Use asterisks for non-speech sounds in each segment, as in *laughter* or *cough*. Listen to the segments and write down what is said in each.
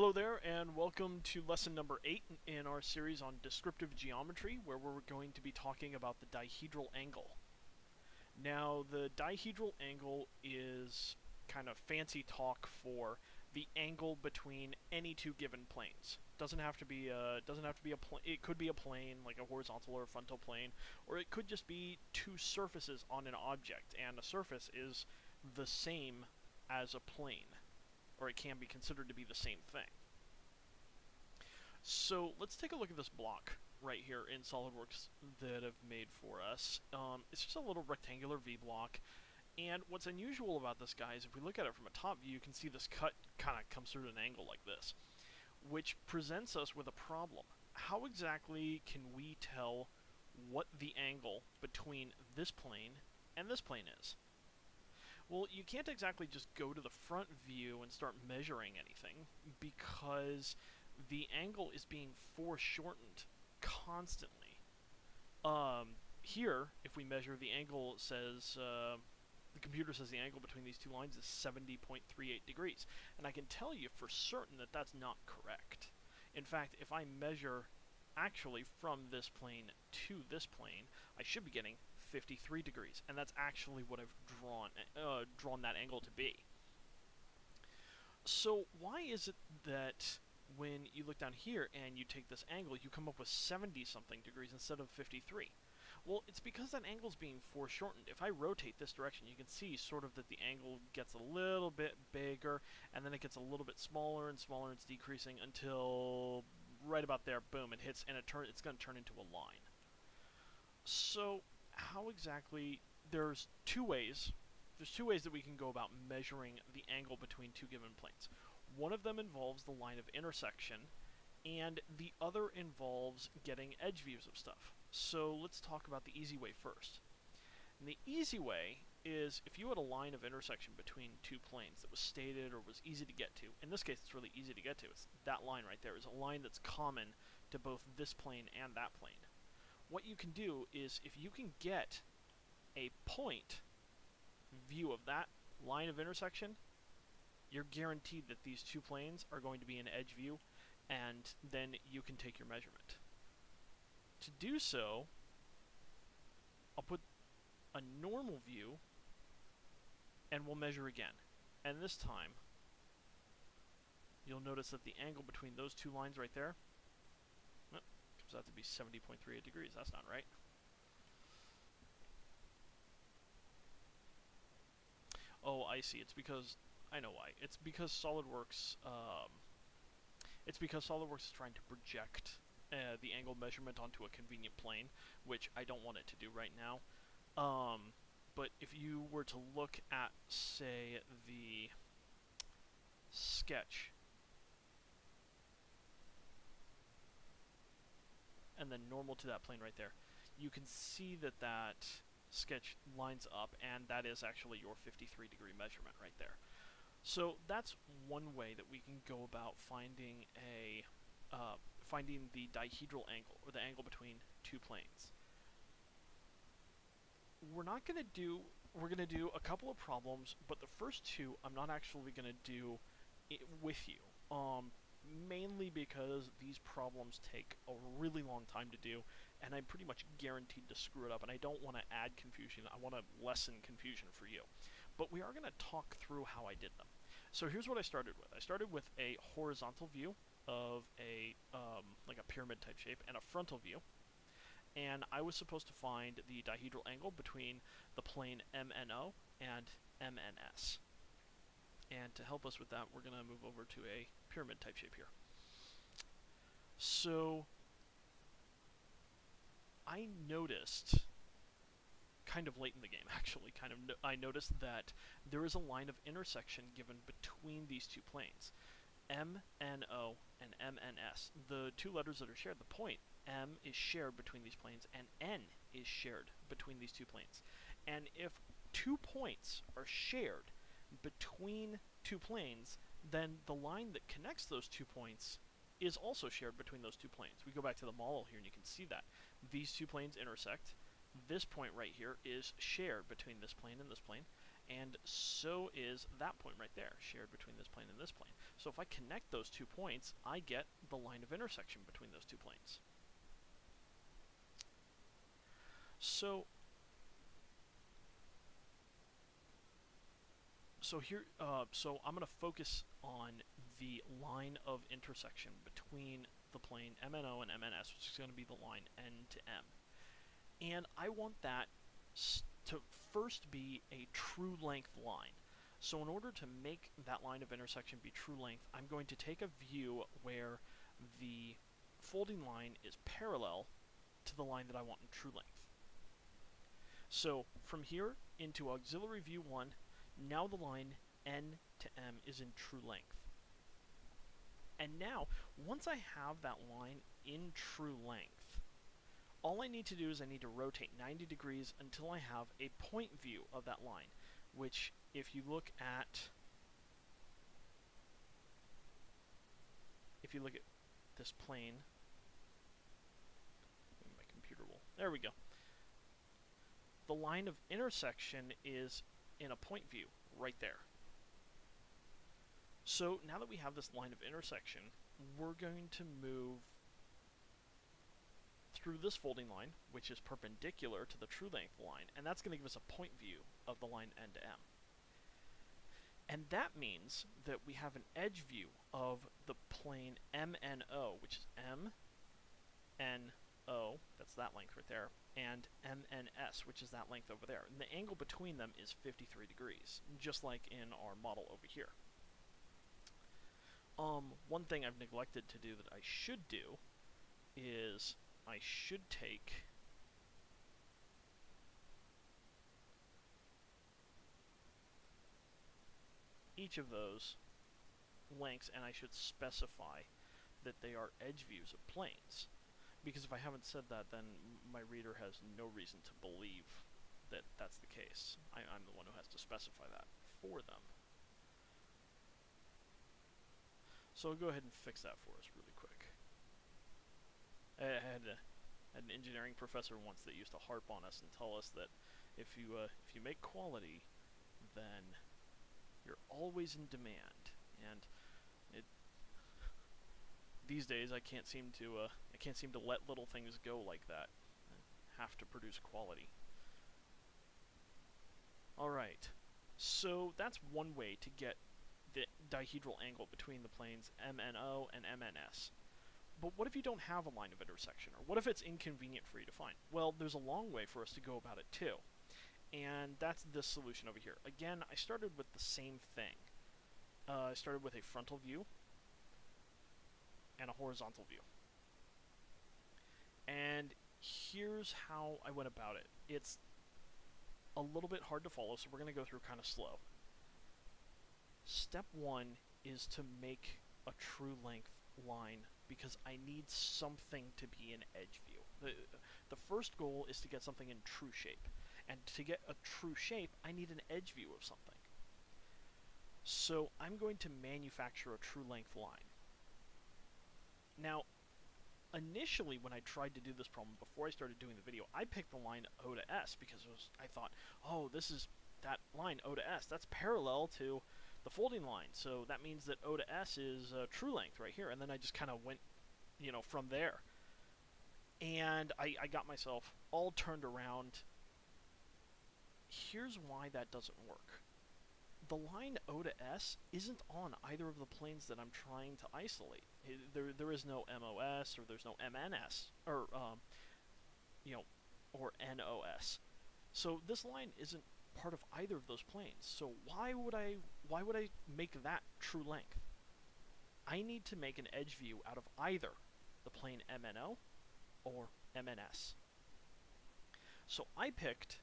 Hello there, and welcome to lesson number 8 in our series on descriptive geometry, where we're going to be talking about the dihedral angle. Now, the dihedral angle is kind of fancy talk for the angle between any two given planes. Doesn't have to be a doesn't have to be a plane. It could be a plane, like a horizontal or a frontal plane, or it could just be two surfaces on an object, and a surface is the same as a plane or it can be considered to be the same thing. So let's take a look at this block right here in SolidWorks that I've made for us. Um, it's just a little rectangular V block, and what's unusual about this guy is if we look at it from a top view, you can see this cut kind of comes through at an angle like this, which presents us with a problem. How exactly can we tell what the angle between this plane and this plane is? Well, you can't exactly just go to the front view and start measuring anything because the angle is being foreshortened constantly. Um, here, if we measure the angle, it says uh, the computer says the angle between these two lines is 70.38 degrees, and I can tell you for certain that that's not correct. In fact, if I measure actually from this plane to this plane, I should be getting 53 degrees, and that's actually what I've drawn uh, drawn that angle to be. So why is it that when you look down here and you take this angle, you come up with 70 something degrees instead of 53? Well, it's because that angle is being foreshortened. If I rotate this direction, you can see sort of that the angle gets a little bit bigger, and then it gets a little bit smaller and smaller, and it's decreasing until right about there, boom, it hits, and it turn, it's going to turn into a line. So how exactly, there's two ways, there's two ways that we can go about measuring the angle between two given planes. One of them involves the line of intersection, and the other involves getting edge views of stuff. So let's talk about the easy way first. And the easy way is if you had a line of intersection between two planes that was stated or was easy to get to, in this case it's really easy to get to, it's that line right there is a line that's common to both this plane and that plane what you can do is if you can get a point view of that line of intersection, you're guaranteed that these two planes are going to be in edge view, and then you can take your measurement. To do so, I'll put a normal view, and we'll measure again. And this time, you'll notice that the angle between those two lines right there comes out to be 70.38 degrees. That's not right. Oh, I see. It's because... I know why. It's because SOLIDWORKS... Um, it's because SOLIDWORKS is trying to project uh, the angle measurement onto a convenient plane, which I don't want it to do right now. Um, but if you were to look at, say, the sketch and then normal to that plane right there, you can see that that sketch lines up, and that is actually your 53 degree measurement right there. So that's one way that we can go about finding a uh, finding the dihedral angle, or the angle between two planes. We're not going to do, we're going to do a couple of problems, but the first two I'm not actually going to do with you. Um, mainly because these problems take a really long time to do, and I'm pretty much guaranteed to screw it up, and I don't want to add confusion, I want to lessen confusion for you. But we are going to talk through how I did them. So here's what I started with. I started with a horizontal view of a, um, like a pyramid type shape, and a frontal view, and I was supposed to find the dihedral angle between the plane MNO and MNS. And to help us with that, we're going to move over to a pyramid type shape here. So, I noticed, kind of late in the game *laughs* actually, kind of no I noticed that there is a line of intersection given between these two planes. M, N, O, and M, N, S. The two letters that are shared, the point, M is shared between these planes, and N is shared between these two planes. And if two points are shared, between two planes, then the line that connects those two points is also shared between those two planes. We go back to the model here and you can see that. These two planes intersect. This point right here is shared between this plane and this plane, and so is that point right there, shared between this plane and this plane. So if I connect those two points, I get the line of intersection between those two planes. So so here, uh, so I'm going to focus on the line of intersection between the plane MNO and MNS, which is going to be the line N to M. And I want that to first be a true length line. So in order to make that line of intersection be true length, I'm going to take a view where the folding line is parallel to the line that I want in true length. So from here into auxiliary view 1, now the line N to M is in true length. And now, once I have that line in true length, all I need to do is I need to rotate 90 degrees until I have a point view of that line, which if you look at if you look at this plane, my computer will, there we go. The line of intersection is in a point view right there. So now that we have this line of intersection, we're going to move through this folding line, which is perpendicular to the true length line, and that's going to give us a point view of the line N to M. And that means that we have an edge view of the plane MNO, which is M, N, O, that's that length right there, and MNS, which is that length over there. And the angle between them is 53 degrees, just like in our model over here. Um, one thing I've neglected to do that I should do is I should take each of those lengths and I should specify that they are edge views of planes. Because if I haven't said that, then my reader has no reason to believe that that's the case. I, am the one who has to specify that for them. So I'll go ahead and fix that for us really quick. I had, a, had an engineering professor once that used to harp on us and tell us that if you uh, if you make quality, then you're always in demand. And these days I can't seem to uh, I can't seem to let little things go like that. I have to produce quality. All right. So that's one way to get the dihedral angle between the planes MNO and MNS. But what if you don't have a line of intersection? Or what if it's inconvenient for you to find? Well, there's a long way for us to go about it too. And that's this solution over here. Again, I started with the same thing. Uh, I started with a frontal view and a horizontal view. And here's how I went about it. It's a little bit hard to follow, so we're going to go through kind of slow. Step one is to make a true length line because I need something to be in edge view. The, the first goal is to get something in true shape. And to get a true shape, I need an edge view of something. So I'm going to manufacture a true length line. Now, initially when I tried to do this problem, before I started doing the video, I picked the line O to S because was, I thought, oh, this is that line O to S. That's parallel to the folding line. So that means that O to S is uh, true length right here. And then I just kind of went, you know, from there. And I, I got myself all turned around. Here's why that doesn't work. The line O to S isn't on either of the planes that I'm trying to isolate. There, there is no MOS or there's no MNS or, um, you know, or NOS. So this line isn't part of either of those planes. So why would I why would I make that true length? I need to make an edge view out of either the plane MNO or MNS. So I picked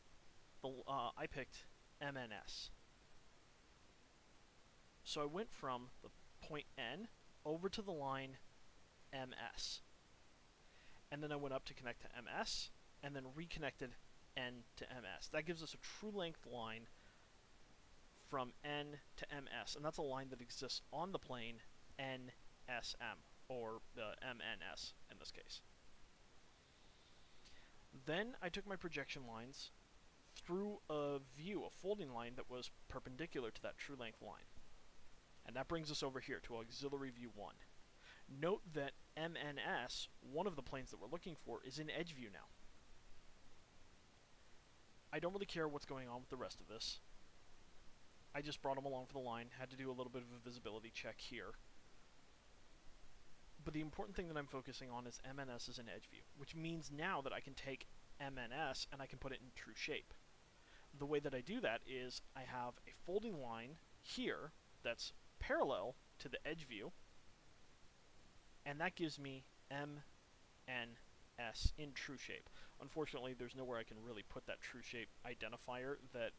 the uh, I picked MNS. So I went from the point N over to the line MS. And then I went up to connect to MS and then reconnected N to MS. That gives us a true length line from N to MS, and that's a line that exists on the plane NSM, or the MNS in this case. Then I took my projection lines through a view, a folding line that was perpendicular to that true length line. And that brings us over here to auxiliary view 1. Note that MNS, one of the planes that we're looking for, is in edge view now. I don't really care what's going on with the rest of this. I just brought them along for the line, had to do a little bit of a visibility check here. But the important thing that I'm focusing on is MNS is in edge view, which means now that I can take MNS and I can put it in true shape. The way that I do that is I have a folding line here that's parallel to the edge view, and that gives me MNS in true shape. Unfortunately, there's nowhere I can really put that true shape identifier that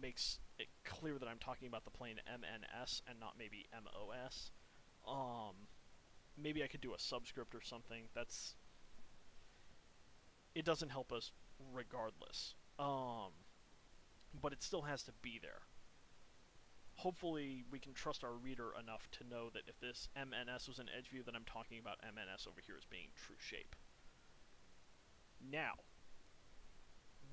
makes it clear that I'm talking about the plane MNS and not maybe MOS. Um, maybe I could do a subscript or something. That's it doesn't help us regardless. Um, but it still has to be there. Hopefully, we can trust our reader enough to know that if this MNS was an edge view, then I'm talking about MNS over here as being true shape. Now,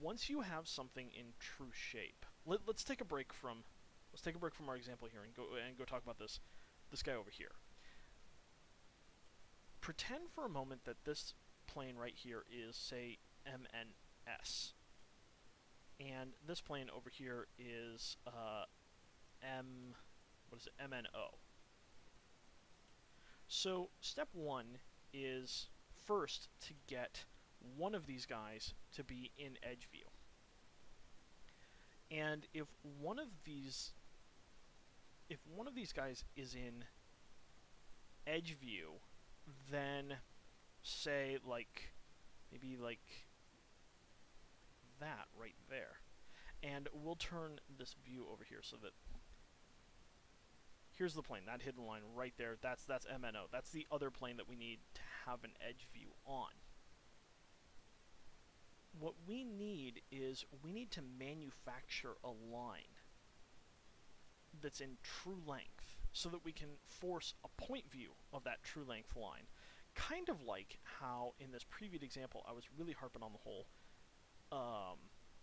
once you have something in true shape, let, us take a break from let's take a break from our example here and go and go talk about this this guy over here. Pretend for a moment that this plane right here is say MNS, and this plane over here is uh, M what is it MNO. So step one is first to get one of these guys to be in edge view. And if one of these if one of these guys is in edge view, then say like maybe like that right there. And we'll turn this view over here so that here's the plane, that hidden line right there. That's that's MNO. That's the other plane that we need to have an edge view on what we need is we need to manufacture a line that's in true length so that we can force a point view of that true length line. Kind of like how in this previous example I was really harping on the whole um,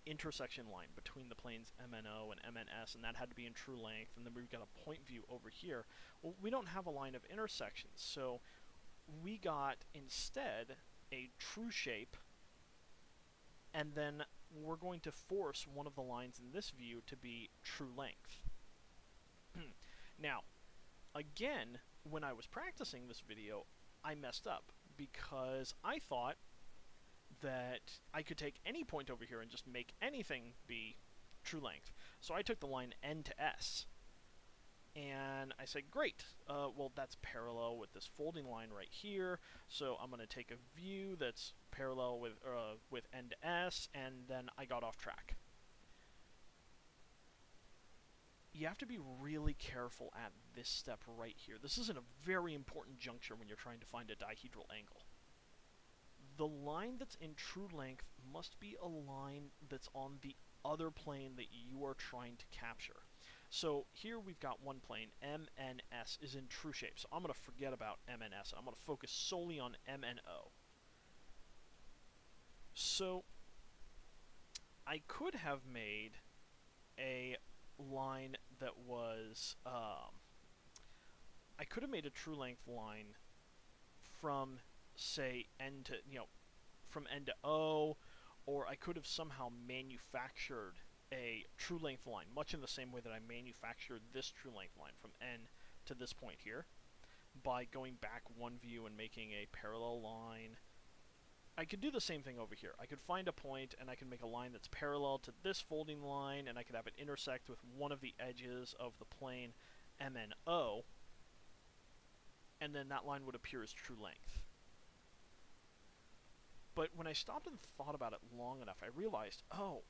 intersection line between the planes MNO and MNS, and that had to be in true length, and then we've got a point view over here. Well, we don't have a line of intersections, so we got instead a true shape and then we're going to force one of the lines in this view to be true length. *clears throat* now, again, when I was practicing this video, I messed up because I thought that I could take any point over here and just make anything be true length. So I took the line N to S, and I said, great, uh, well that's parallel with this folding line right here, so I'm going to take a view that's parallel with, uh, with N to S, and then I got off track. You have to be really careful at this step right here. This is in a very important juncture when you're trying to find a dihedral angle. The line that's in true length must be a line that's on the other plane that you are trying to capture. So here we've got one plane, MNS is in true shape. So I'm going to forget about MNS. I'm going to focus solely on MNO. So I could have made a line that was, um, I could have made a true length line from, say, N to, you know, from N to O, or I could have somehow manufactured a true length line, much in the same way that I manufactured this true length line from N to this point here, by going back one view and making a parallel line. I could do the same thing over here. I could find a point and I could make a line that's parallel to this folding line and I could have it intersect with one of the edges of the plane MNO and then that line would appear as true length. But when I stopped and thought about it long enough, I realized, oh,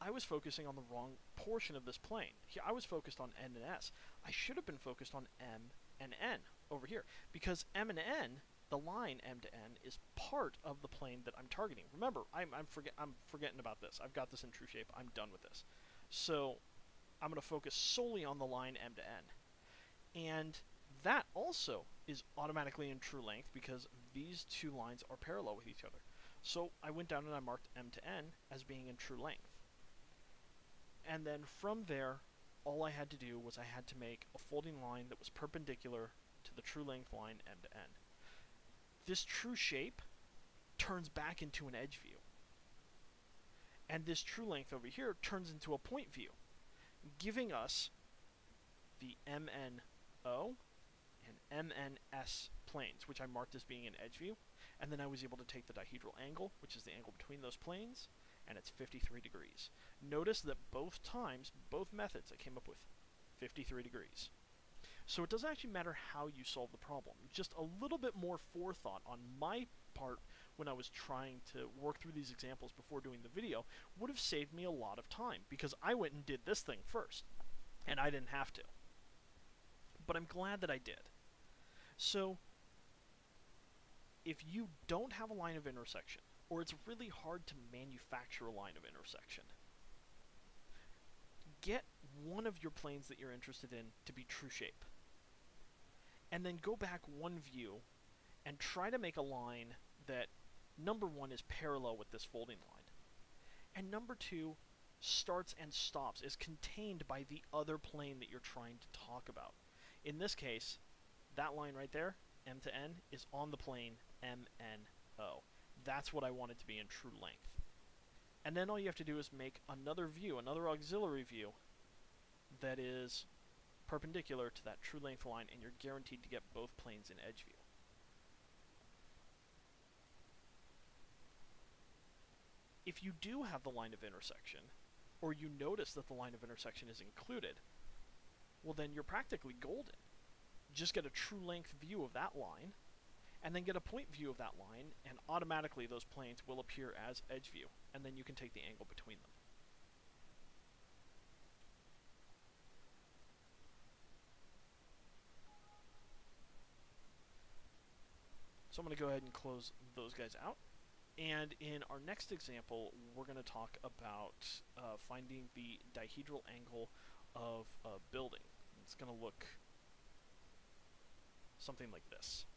I was focusing on the wrong portion of this plane. I was focused on N and S. I should have been focused on M and N over here because M and N, the line M to N, is part of the plane that I'm targeting. Remember, I'm I'm, forget, I'm forgetting about this. I've got this in true shape. I'm done with this. So I'm going to focus solely on the line M to N. And that also is automatically in true length because these two lines are parallel with each other. So I went down and I marked M to N as being in true length and then from there all I had to do was I had to make a folding line that was perpendicular to the true length line M to N. This true shape turns back into an edge view. And this true length over here turns into a point view, giving us the MNO MNS planes, which I marked as being an edge view. And then I was able to take the dihedral angle, which is the angle between those planes, and it's 53 degrees. Notice that both times, both methods, I came up with 53 degrees. So it doesn't actually matter how you solve the problem. Just a little bit more forethought on my part when I was trying to work through these examples before doing the video would have saved me a lot of time because I went and did this thing first and I didn't have to. But I'm glad that I did. So if you don't have a line of intersection, or it's really hard to manufacture a line of intersection, get one of your planes that you're interested in to be true shape. And then go back one view and try to make a line that, number one, is parallel with this folding line. And number two, starts and stops, is contained by the other plane that you're trying to talk about. In this case, that line right there, M to N, is on the plane MNO. That's what I want it to be in true length. And then all you have to do is make another view, another auxiliary view, that is perpendicular to that true length line, and you're guaranteed to get both planes in edge view. If you do have the line of intersection, or you notice that the line of intersection is included, well then you're practically golden. Just get a true length view of that line, and then get a point view of that line, and automatically those planes will appear as edge view, and then you can take the angle between them. So I'm going to go ahead and close those guys out. And in our next example, we're going to talk about uh, finding the dihedral angle of a building. It's going to look something like this.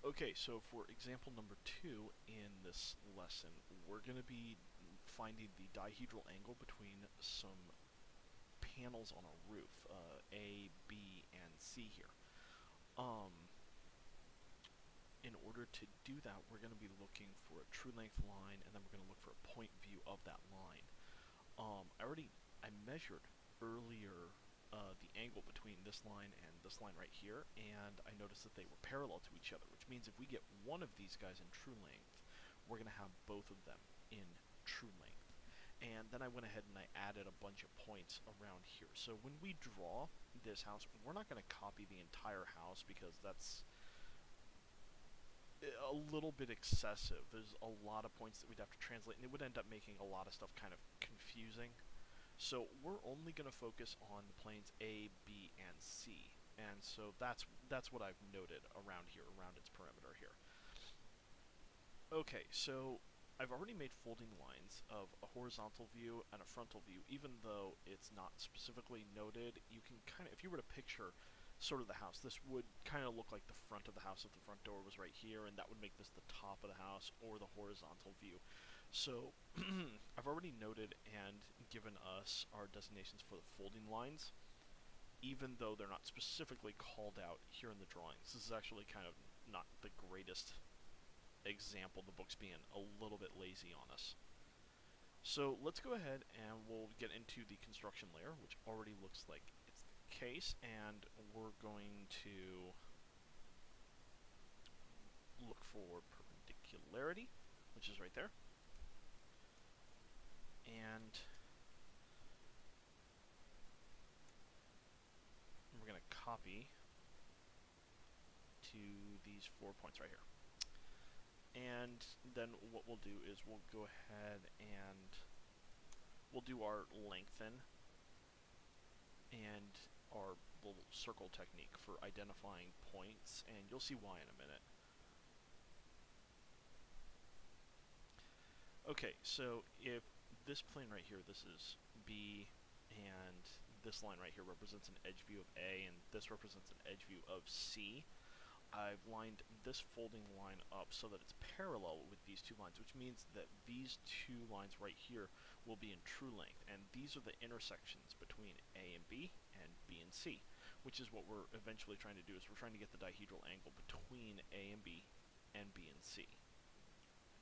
Okay, so for example number two in this lesson, we're going to be finding the dihedral angle between some panels on a roof, uh, A, B, and C here. Um, in order to do that, we're going to be looking for a true length line, and then we're going to look for a point view of that line. Um, I already I measured earlier uh, the angle between this line and this line right here, and I noticed that they were parallel to each other, which means if we get one of these guys in true length, we're going to have both of them in true length. And then I went ahead and I added a bunch of points around here. So when we draw this house, we're not going to copy the entire house because that's a little bit excessive. There's a lot of points that we'd have to translate, and it would end up making a lot of stuff kind of confusing. So we're only going to focus on the planes A, B, and C. And so that's that's what I've noted around here, around its perimeter here. Okay, so I've already made folding lines of a horizontal view and a frontal view, even though it's not specifically noted. You can kind of, if you were to picture sort of the house, this would kind of look like the front of the house if the front door was right here, and that would make this the top of the house or the horizontal view. So *clears throat* I've already noted and given us our designations for the folding lines, even though they're not specifically called out here in the drawings. This is actually kind of not the greatest example, the book's being a little bit lazy on us. So let's go ahead and we'll get into the construction layer, which already looks like it's the case, and we're going to look for perpendicularity, which is right there and we're going to copy to these four points right here. And then what we'll do is we'll go ahead and we'll do our lengthen and our little circle technique for identifying points, and you'll see why in a minute. Okay, so if this plane right here, this is B, and this line right here represents an edge view of A, and this represents an edge view of C. I've lined this folding line up so that it's parallel with these two lines, which means that these two lines right here will be in true length, and these are the intersections between A and B, and B and C, which is what we're eventually trying to do, is we're trying to get the dihedral angle between A and B, and B and C.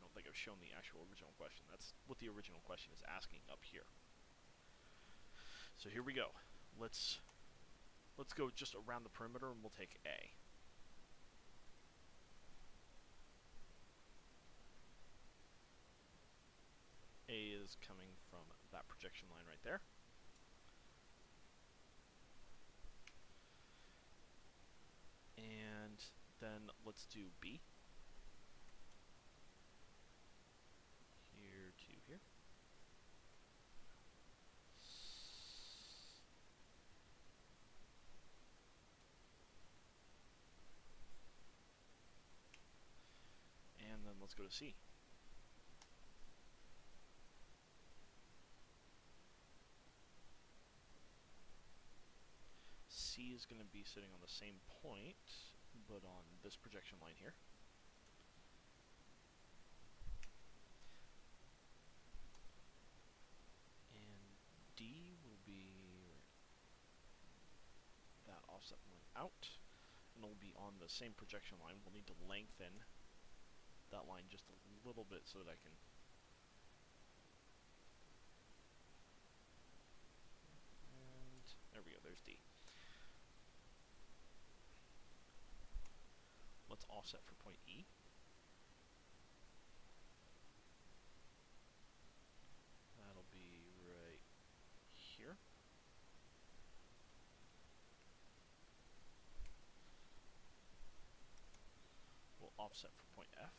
Don't think I've shown the actual original question. That's what the original question is asking up here. So here we go. Let's let's go just around the perimeter and we'll take A. A is coming from that projection line right there. And then let's do B. Here to here. And then let's go to C. C is going to be sitting on the same point, but on this projection line here. And D will be that offset line out, and it'll be on the same projection line. We'll need to lengthen that line just a little bit so that I can and there we go, there's D. Let's offset for point E. That'll be right here. We'll offset for point F.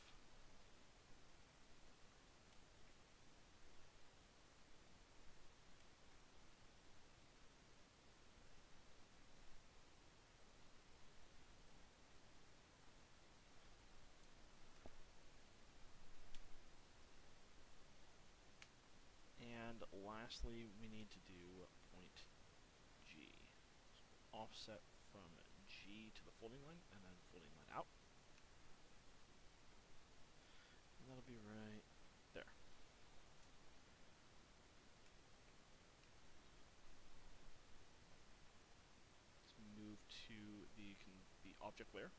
And lastly, we need to do point G. So offset from G to the folding line, and then folding line out. And that'll be right there. Let's move to the the object layer.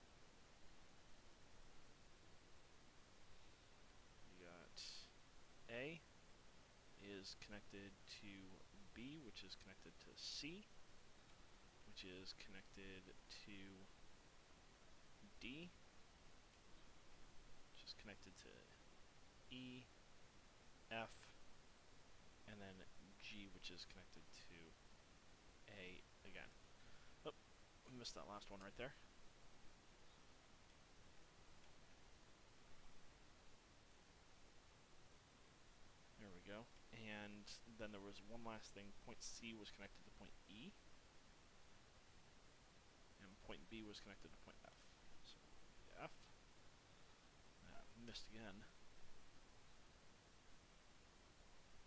We got A, is connected to B, which is connected to C, which is connected to D, which is connected to E, F, and then G, which is connected to A again. Oh, missed that last one right there. There we go and then there was one last thing. Point C was connected to point E, and point B was connected to point F. So F. Missed again.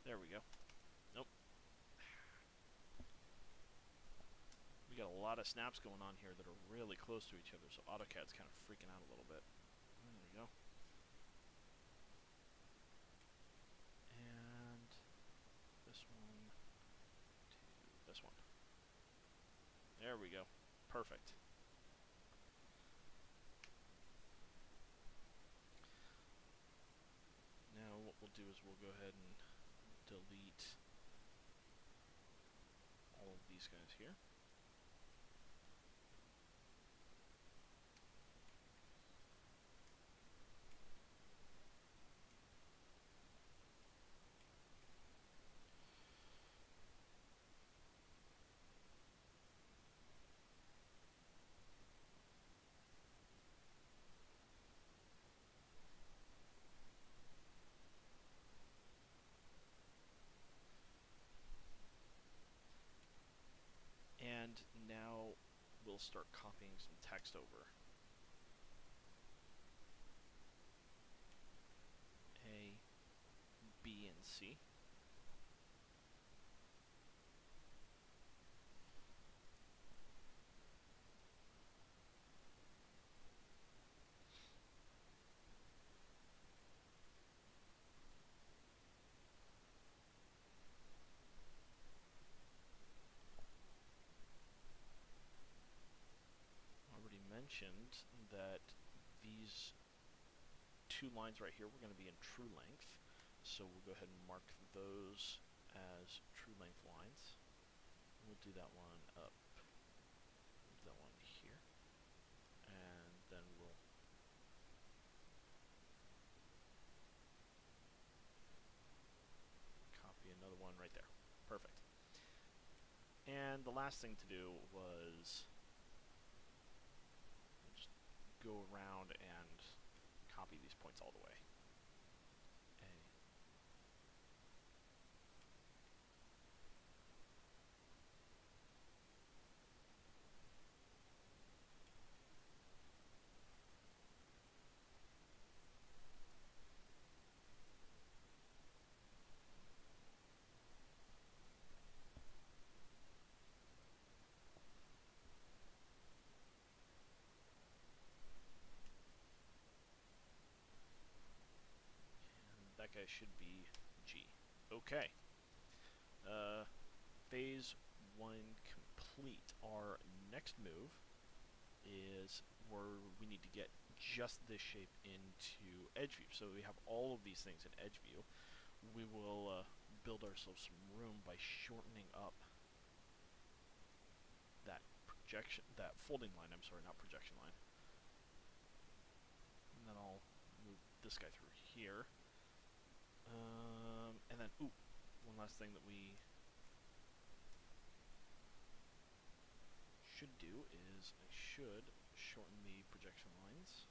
There we go. Nope. We got a lot of snaps going on here that are really close to each other, so AutoCAD's kind of freaking out a little bit. There we go. this one. There we go. Perfect. Now what we'll do is we'll go ahead and delete all of these guys here. And now we'll start copying some text over. A, B, and C. mentioned that these two lines right here we're going to be in true length. So we'll go ahead and mark those as true length lines. We'll do that one up, that one here, and then we'll copy another one right there. Perfect. And the last thing to do was just go around and points all the way. A. Guy should be G. Okay. Uh, phase one complete. Our next move is where we need to get just this shape into edge view. So we have all of these things in edge view. We will uh, build ourselves some room by shortening up that projection, that folding line, I'm sorry, not projection line. And then I'll move this guy through here. Um, and then, ooh, one last thing that we should do is I should shorten the projection lines.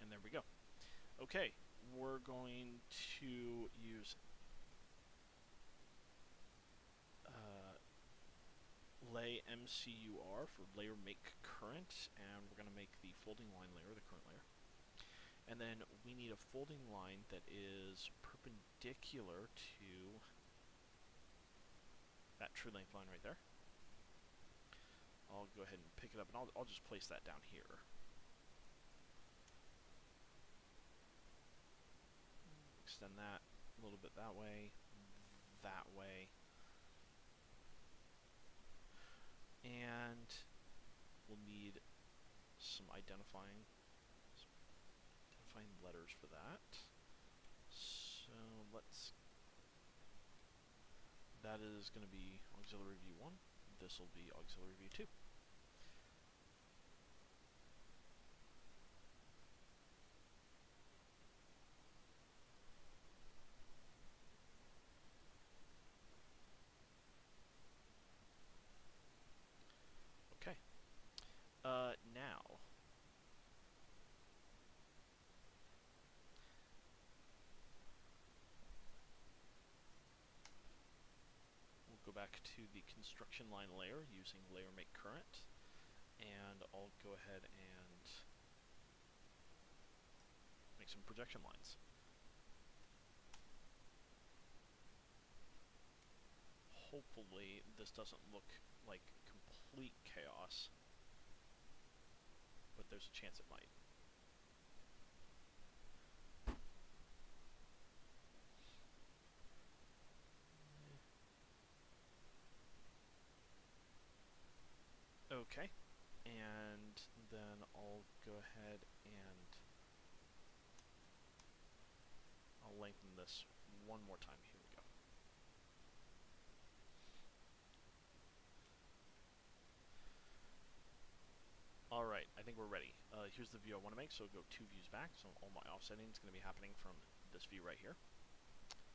And there we go. Okay, we're going to use uh, lay MCUR for layer make current, and we're going to make the folding line layer the current layer. And then we need a folding line that is perpendicular to that true length line right there. I'll go ahead and pick it up, and I'll, I'll just place that down here. Extend that a little bit that way, that way. and we'll need some identifying identifying letters for that. So let's that is going to be auxiliary v1. This will be auxiliary v2. Back to the construction line layer using layer make current, and I'll go ahead and make some projection lines. Hopefully this doesn't look like complete chaos, but there's a chance it might. Okay, and then I'll go ahead and I'll lengthen this one more time. Here we go. Alright, I think we're ready. Uh, here's the view I want to make, so go two views back. So all my offsetting is going to be happening from this view right here.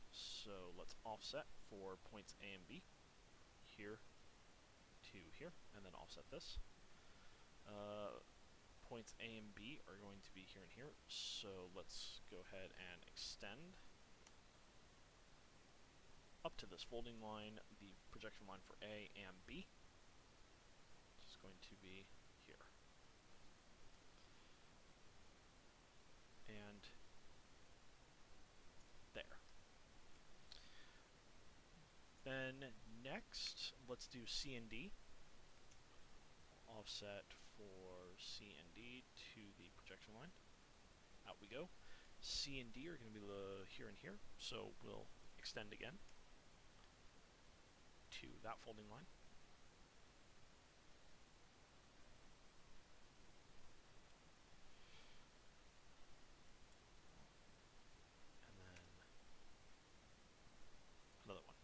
So let's offset for points A and B. Here here, and then offset this. Uh, points A and B are going to be here and here, so let's go ahead and extend up to this folding line, the projection line for A and B, which is going to be here. And there. Then next, let's do C and D. Offset for C and D to the projection line. Out we go. C and D are going to be the here and here, so we'll extend again to that folding line. And then another one.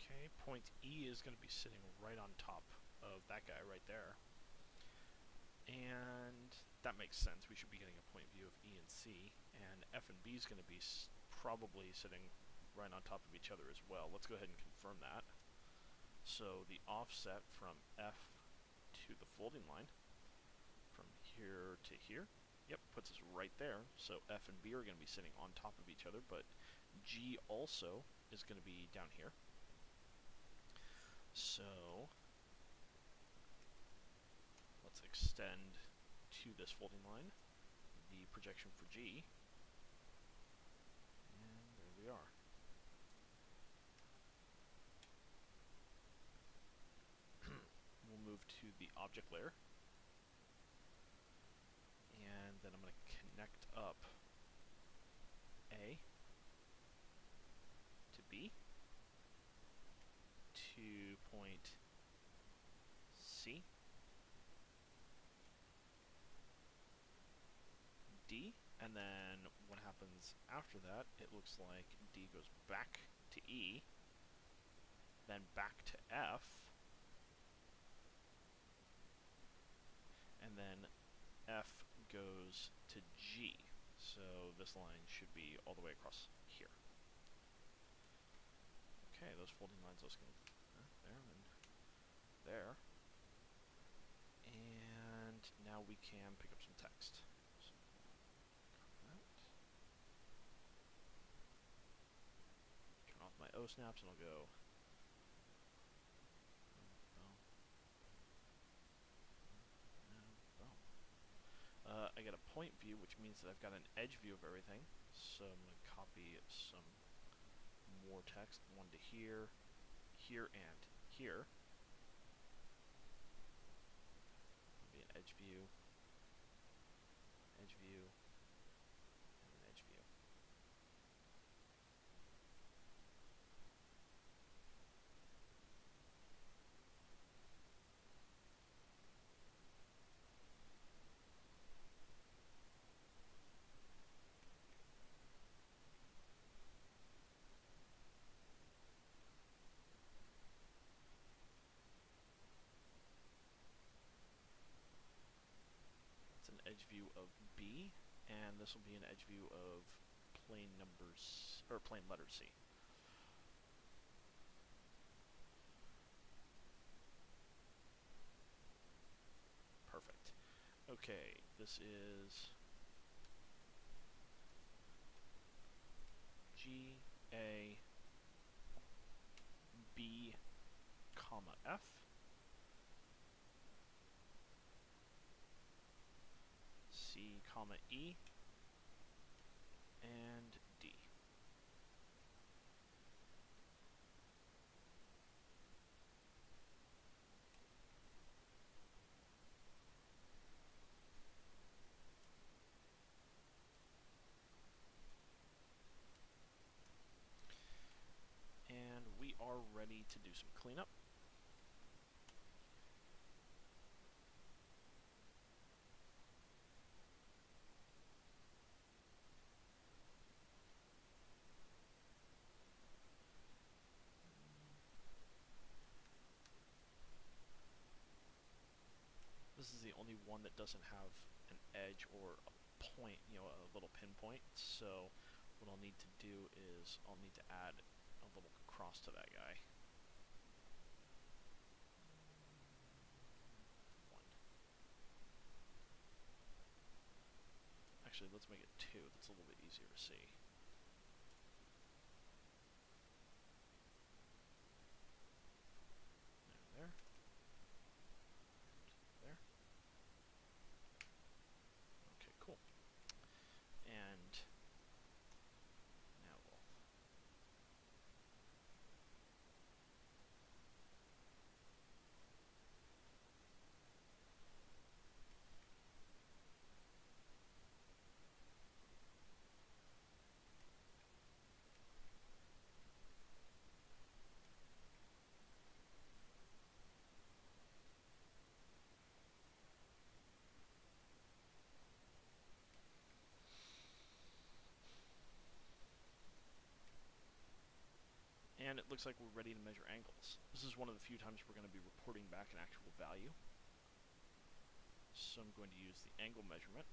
Okay, point E is going to be sitting right on top of that guy right there. And that makes sense. We should be getting a point view of E and C. And F and B is going to be probably sitting right on top of each other as well. Let's go ahead and confirm that. So the offset from F to the folding line, from here to here, yep, puts us right there. So F and B are going to be sitting on top of each other, but G also is going to be down here. So let's extend to this folding line the projection for G. And there we are. *clears throat* we'll move to the object layer. And then I'm going to connect up A to B point C, D, and then what happens after that, it looks like D goes back to E, then back to F, and then F goes to G. So this line should be all the way across here. Okay, those folding lines, can there and there. And now we can pick up some text. Turn off my Osnaps and I'll go. Uh, I get a point view, which means that I've got an edge view of everything. So I'm going to copy some more text, one to here, here, and here. It'll be an edge view, and an edge view. edge view of B, and this will be an edge view of plane numbers or plane letter C. Perfect. Okay, this is G A B comma F Comma E, and D. And we are ready to do some cleanup. This is the only one that doesn't have an edge or a point, you know, a little pinpoint. So what I'll need to do is I'll need to add a little cross to that guy. One. Actually, let's make it two. That's a little bit easier to see. There, there. And it looks like we're ready to measure angles. This is one of the few times we're going to be reporting back an actual value. So I'm going to use the angle measurement.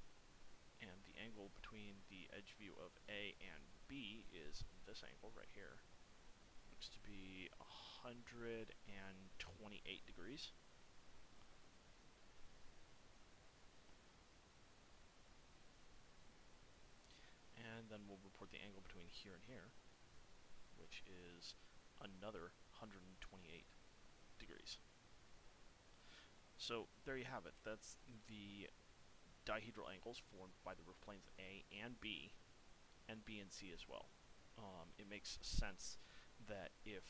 And the angle between the edge view of A and B is this angle right here. Looks to be 128 degrees. And then we'll report the angle between here and here, which is another 128 degrees. So there you have it. That's the dihedral angles formed by the roof planes A and B, and B and C as well. Um, it makes sense that if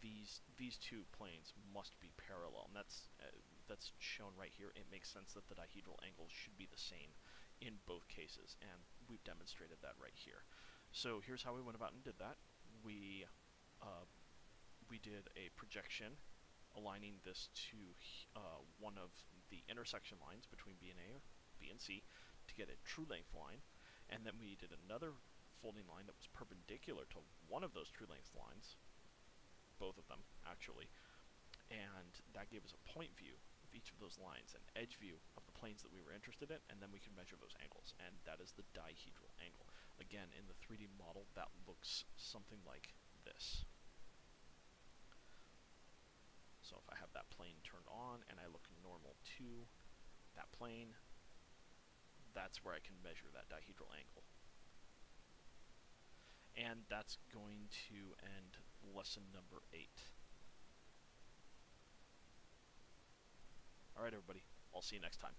these these two planes must be parallel, and that's uh, that's shown right here. It makes sense that the dihedral angles should be the same in both cases, and we've demonstrated that right here. So here's how we went about and did that. We uh, we did a projection aligning this to uh, one of the intersection lines between B and A or B and C to get a true length line, and then we did another folding line that was perpendicular to one of those true length lines, both of them actually, and that gave us a point view of each of those lines, an edge view of the planes that we were interested in, and then we can measure those angles, and that is the dihedral angle. Again, in the 3D model, that looks something like this. So if I have that plane turned on and I look normal to that plane, that's where I can measure that dihedral angle. And that's going to end lesson number 8. Alright everybody, I'll see you next time.